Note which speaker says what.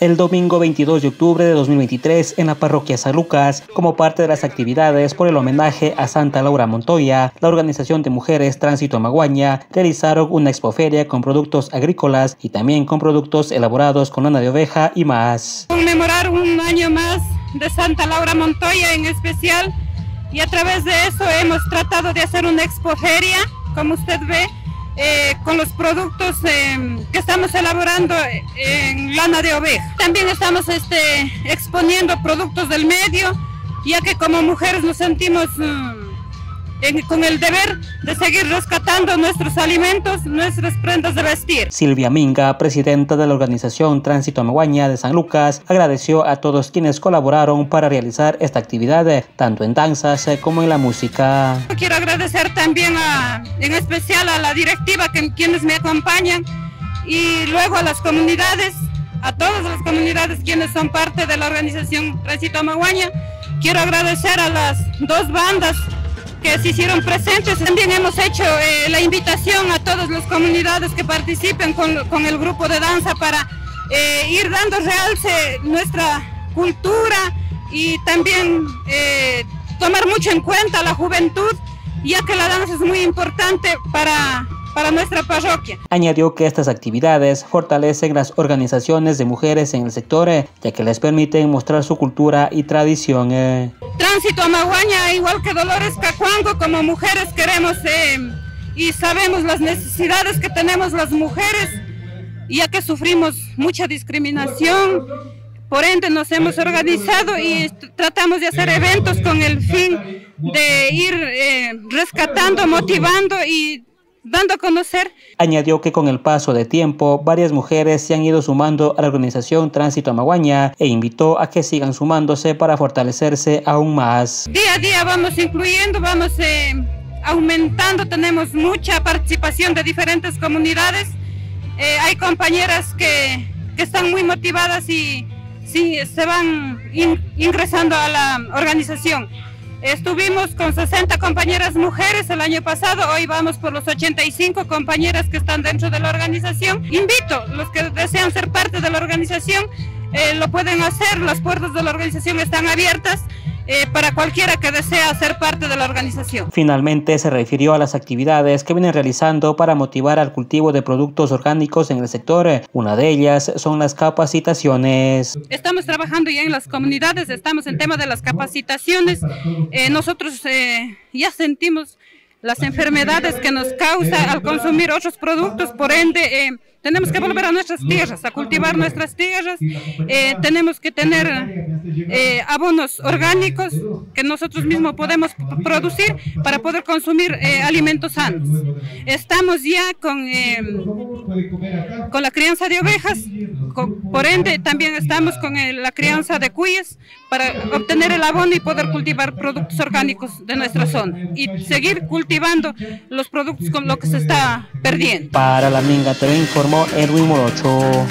Speaker 1: el domingo 22 de octubre de 2023 en la parroquia San Lucas, como parte de las actividades por el homenaje a Santa Laura Montoya, la Organización de Mujeres Tránsito Maguaña realizaron una expoferia con productos agrícolas y también con productos elaborados con lana de oveja y más.
Speaker 2: Conmemorar un año más de Santa Laura Montoya en especial y a través de eso hemos tratado de hacer una expoferia, como usted ve, eh, con los productos em, que estamos elaborando en lana de oveja. También estamos este, exponiendo productos del medio, ya que como mujeres nos sentimos mm, con el deber de seguir rescatando nuestros alimentos, nuestras prendas de vestir.
Speaker 1: Silvia Minga, presidenta de la organización Tránsito Amaguaña de San Lucas, agradeció a todos quienes colaboraron para realizar esta actividad, tanto en danzas eh, como en la música.
Speaker 2: Quiero agradecer también a, en especial a la directiva que, quienes me acompañan y luego a las comunidades, a todas las comunidades quienes son parte de la organización Tránsito Amaguaña. Quiero agradecer a las dos bandas que se hicieron presentes. También hemos hecho eh, la invitación a todas las comunidades que participen con, el grupo de danza para eh, ir dando realce nuestra cultura y también eh, tomar mucho en cuenta la juventud, ya que la danza es muy importante para para nuestra parroquia.
Speaker 1: Añadió que estas actividades fortalecen las organizaciones de mujeres en el sector, eh, ya que les permiten mostrar su cultura y tradición. Eh.
Speaker 2: Tránsito a Maguaña, igual que Dolores Cacuango, como mujeres queremos eh, y sabemos las necesidades que tenemos las mujeres, ya que sufrimos mucha discriminación. Por ende nos hemos organizado y tratamos de hacer eventos con el fin de ir rescatando, motivando y dando a conocer.
Speaker 1: Añadió que con el paso de tiempo, varias mujeres se han ido sumando a la organización Tránsito Amaguaña e invitó a que sigan sumándose para fortalecerse aún más.
Speaker 2: Día a día vamos incluyendo, vamos eh, aumentando, tenemos mucha participación de diferentes comunidades. Eh, hay compañeras que, que, están muy motivadas y sí, se van ingresando a la organización. Estuvimos con 60 compañeras mujeres el año pasado, hoy vamos por los 85 compañeras que están dentro de la organización. Invito, los que desean ser parte de la organización, eh, lo pueden hacer, las puertas de la organización están abiertas. Eh, para cualquiera que desea ser parte de la organización.
Speaker 1: Finalmente se refirió a las actividades que vienen realizando para motivar al cultivo de productos orgánicos en el sector. Una de ellas son las capacitaciones.
Speaker 2: Estamos trabajando ya en las comunidades, estamos en tema de las capacitaciones. Eh, nosotros eh, ya sentimos las enfermedades que nos causa al consumir otros productos, por ende tenemos que volver a nuestras tierras, a cultivar nuestras tierras. Eh, tenemos que tener eh, abonos orgánicos que nosotros mismos podemos producir para poder consumir eh, alimentos sanos. Estamos ya con, con la crianza de ovejas, por ende también estamos con la crianza de cuyes para obtener el abono y poder cultivar productos orgánicos de nuestra zona y seguir cultivando los productos con lo que se está perdiendo.
Speaker 1: Para la Minga TV informó Erwin Morocho.